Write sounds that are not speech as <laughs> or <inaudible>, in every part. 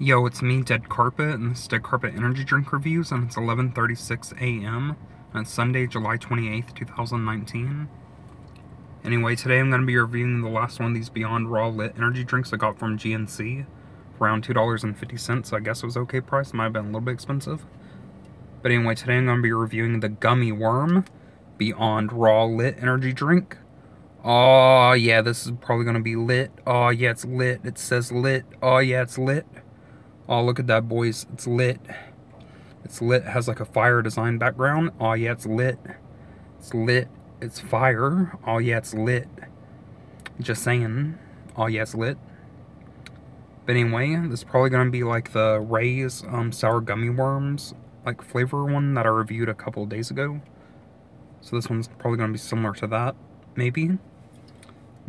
Yo, it's me, Dead Carpet, and this is Dead Carpet Energy Drink Reviews, and it's 11.36 a.m., and it's Sunday, July 28th, 2019. Anyway, today I'm going to be reviewing the last one of these Beyond Raw Lit energy drinks I got from GNC, around $2.50, so I guess it was okay price, it might have been a little bit expensive. But anyway, today I'm going to be reviewing the Gummy Worm Beyond Raw Lit energy drink. Oh, yeah, this is probably going to be lit. Oh, yeah, it's lit. It says lit. Oh, yeah, it's lit. Oh, look at that, boys. It's lit. It's lit. It has like a fire design background. Oh, yeah, it's lit. It's lit. It's fire. Oh, yeah, it's lit. Just saying. Oh, yeah, it's lit. But anyway, this is probably going to be like the Ray's um, Sour Gummy Worms like flavor one that I reviewed a couple days ago. So this one's probably going to be similar to that, maybe.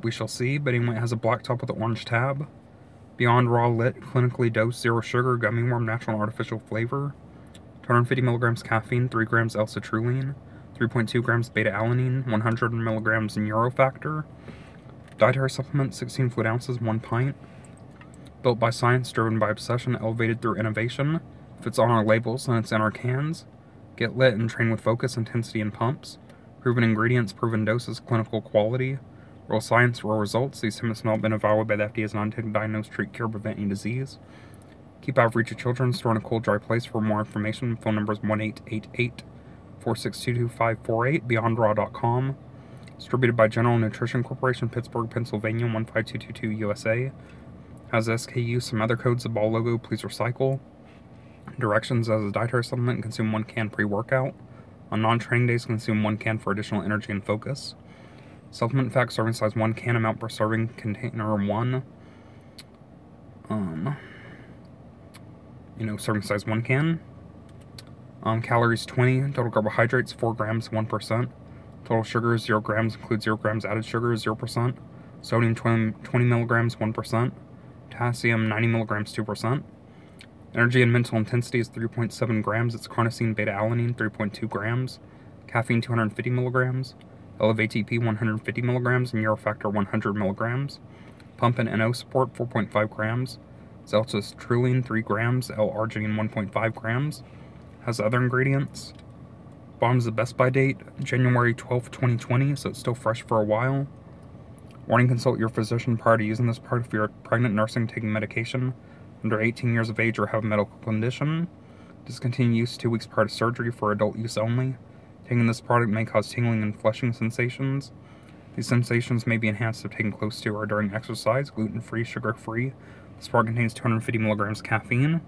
We shall see. But anyway, it has a black top with an orange tab. Beyond Raw Lit, clinically dosed, zero sugar, gummy worm, natural and artificial flavor. 250 milligrams caffeine, 3 grams L-citrulline, 3.2 grams beta-alanine, 100 milligrams neurofactor. Dietary supplement, 16 fluid ounces, 1 pint. Built by science, driven by obsession, elevated through innovation. If it's on our labels, then it's in our cans. Get lit and train with focus, intensity, and pumps. Proven ingredients, proven doses, clinical quality. Real science, real results. These symptoms have not been evaluated by the FDA as an non diagnose, treat, cure, prevent any disease. Keep out of reach of children. Store in a cool, dry place. For more information, phone number is 1888 4622548, beyondraw.com. Distributed by General Nutrition Corporation, Pittsburgh, Pennsylvania, 15222 USA. Has SKU, some other codes, the ball logo, please recycle. Directions as a dietary supplement, consume one can pre workout. On non training days, consume one can for additional energy and focus. Supplement facts serving size 1 can amount per serving container 1. Um, you know, serving size 1 can. Um, calories 20, total carbohydrates 4 grams 1%. Total sugar 0 grams includes 0 grams added sugar 0%. Sodium 20, 20 milligrams 1%. Potassium 90 milligrams 2%. Energy and mental intensity is 3.7 grams. It's CarnoSyn beta alanine 3.2 grams. Caffeine 250 milligrams. Elevate ATP 150 milligrams and Neurofactor 100 milligrams. Pump and NO support 4.5 grams. L-citrulline 3 grams. L-arginine 1.5 grams. Has other ingredients. Bottom's the best by date, January 12, 2020, so it's still fresh for a while. Warning, consult your physician prior to using this product if you're pregnant, nursing, taking medication, under 18 years of age, or have a medical condition. Discontinue use two weeks prior to surgery for adult use only. Taking this product may cause tingling and flushing sensations. These sensations may be enhanced if taken close to or during exercise, gluten-free, sugar-free. This product contains 250 milligrams caffeine.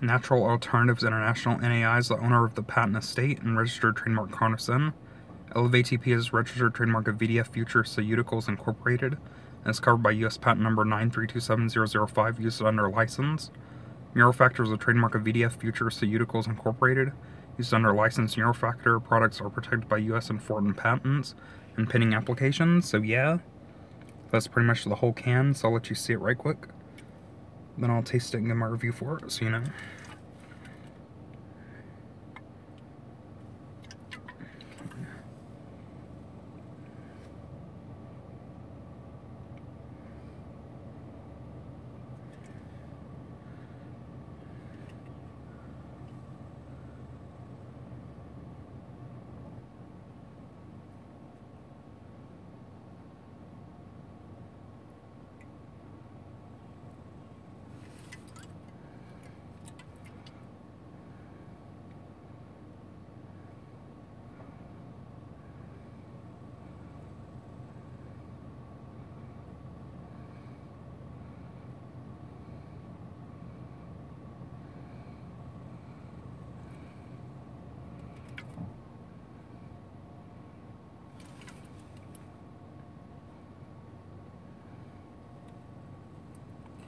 Natural Alternatives International NAI is the owner of the patent estate and registered trademark CarnoSyn. Elevate TP is registered trademark of VDF FutureCeuticals Incorporated and is covered by U.S. patent number 9327005 used under license. Neurofactor is a trademark of VDF FutureCeuticals Incorporated used under license Neurofactor products are protected by U.S. and foreign patents and pending applications, so yeah. That's pretty much the whole can, so I'll let you see it right quick. Then I'll taste it and give my review for it, so you know.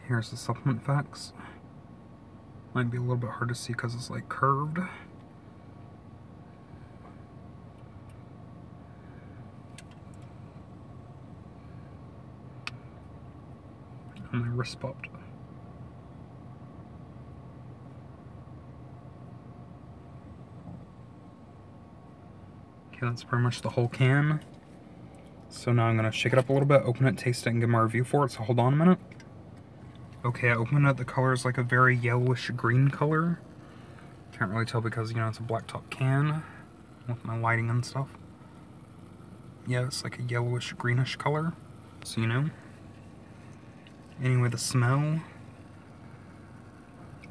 Here's the supplement facts. Might be a little bit hard to see because it's like curved. And my wrist popped. Okay, that's pretty much the whole can. So now I'm going to shake it up a little bit, open it, taste it, and give my review for it, so hold on a minute. Okay, I opened up The color is like a very yellowish green color. Can't really tell because, you know, it's a black top can with my lighting and stuff. Yeah, it's like a yellowish greenish color, so you know. Anyway, the smell.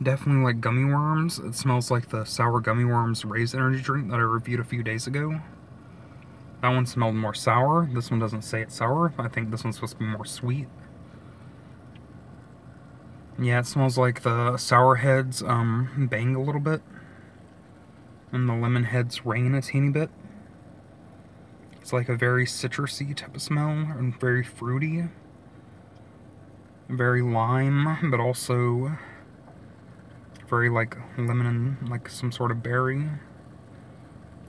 Definitely like gummy worms. It smells like the sour gummy worms raised energy drink that I reviewed a few days ago. That one smelled more sour. This one doesn't say it's sour. I think this one's supposed to be more sweet. Yeah, it smells like the sour heads um, bang a little bit. And the lemon heads Reign a teeny bit. It's like a very citrusy type of smell and very fruity. Very lime, but also very like lemon and like some sort of berry.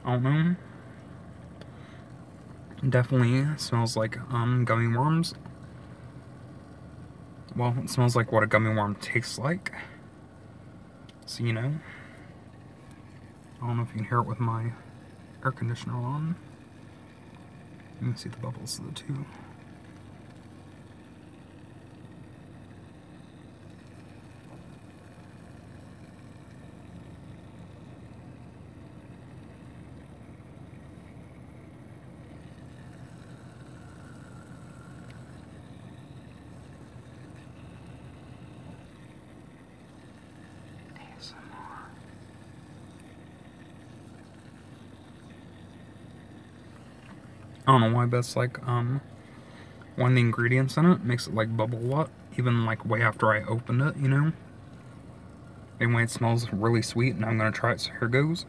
I don't know. Definitely smells like um, gummy worms. Well, it smells like what a gummy worm tastes like. So, you know. I don't know if you can hear it with my air conditioner on. You can see the bubbles of the two. I don't know why, that's like um one of the ingredients in it makes it like bubble a lot, even like way after I opened it, you know. Anyway, it smells really sweet, and I'm gonna try it. So here goes.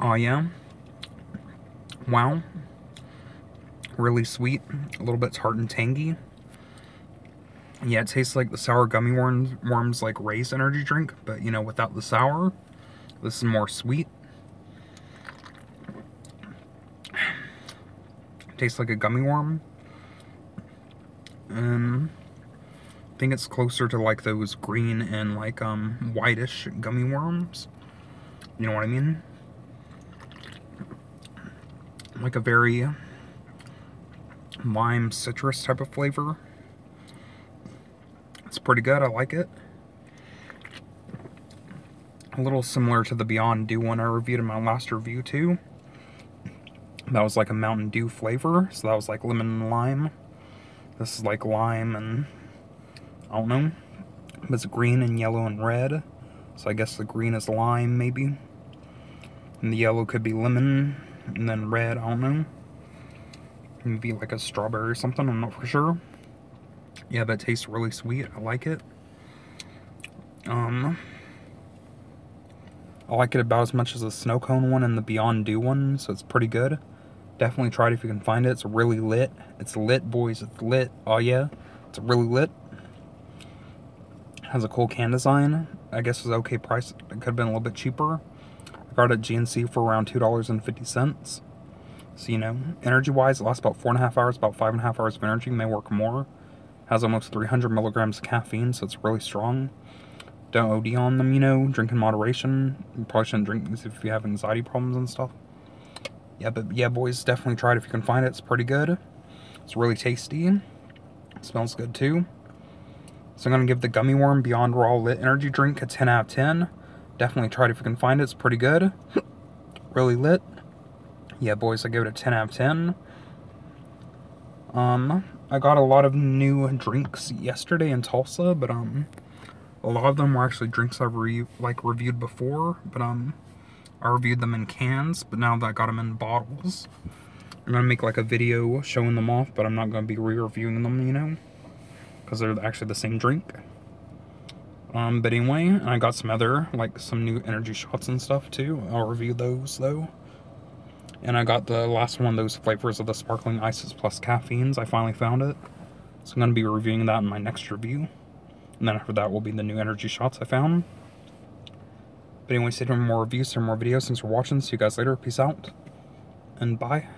Oh yeah. Wow. Really sweet, a little bit tart and tangy. Yeah, it tastes like the sour gummy worms, worms like raised energy drink, but you know, without the sour. This is more sweet. Tastes like a gummy worm. Um, I think it's closer to like those green and like um whitish gummy worms. You know what I mean? Like a very lime citrus type of flavor. It's pretty good. I like it. A little similar to the Beyond Dew one I reviewed in my last review too. That was like a Mountain Dew flavor, so that was like lemon and lime. This is like lime and, I don't know, but it's green and yellow and red. So I guess the green is lime, maybe. And the yellow could be lemon, and then red, I don't know. Maybe like a strawberry or something, I'm not for sure. Yeah, but it tastes really sweet. I like it. Um, I like it about as much as the snow cone one and the Beyond Dew one, so it's pretty good. Definitely try it if you can find it. It's really lit. It's lit, boys. It's lit. Oh, yeah. It's really lit. Has a cool can design. I guess it's okay price. It could have been a little bit cheaper. I got it at GNC for around $2.50. So, you know, energy-wise, it lasts about four and a half hours, about five and a half hours of energy. May work more. Has almost 300 milligrams of caffeine, so it's really strong. Don't OD on them, you know. Drink in moderation. You probably shouldn't drink these if you have anxiety problems and stuff. Yeah, but yeah, boys, definitely try it if you can find it. It's pretty good. It's really tasty. It smells good too. So I'm going to give the Gummy Worm Beyond Raw Lit Energy Drink a 10 out of 10. Definitely try it if you can find it. It's pretty good. <laughs> really lit. Yeah, boys, I give it a 10 out of 10. Um, I got a lot of new drinks yesterday in Tulsa, but um, a lot of them were actually drinks I've re like reviewed before, but um, I reviewed them in cans, but now that I got them in bottles, I'm to make like a video showing them off, but I'm not to be re-reviewing them, you know, because they're actually the same drink. Um, but anyway, I got some other, like some new energy shots and stuff too. I'll review those though. And I got the last one those flavors of the sparkling ices plus caffeines. I finally found it. So I'm to be reviewing that in my next review. And then after that will be the new energy shots I found. But anyway, stay tuned for more reviews and more videos. Thanks for watching. See you guys later. Peace out. And bye.